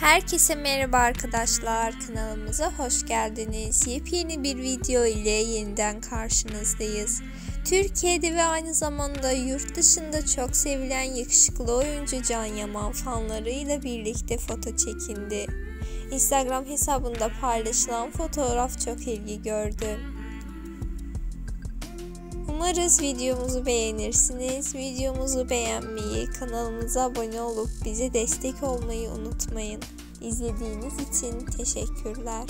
Herkese merhaba arkadaşlar kanalımıza hoş geldiniz. Yepyeni bir video ile yeniden karşınızdayız. Türkiye'de ve aynı zamanda yurt dışında çok sevilen yakışıklı oyuncu Can Yaman fanlarıyla birlikte foto çekindi. Instagram hesabında paylaşılan fotoğraf çok ilgi gördü. Umarız videomuzu beğenirsiniz. Videomuzu beğenmeyi, kanalımıza abone olup bize destek olmayı unutmayın. İzlediğiniz için teşekkürler.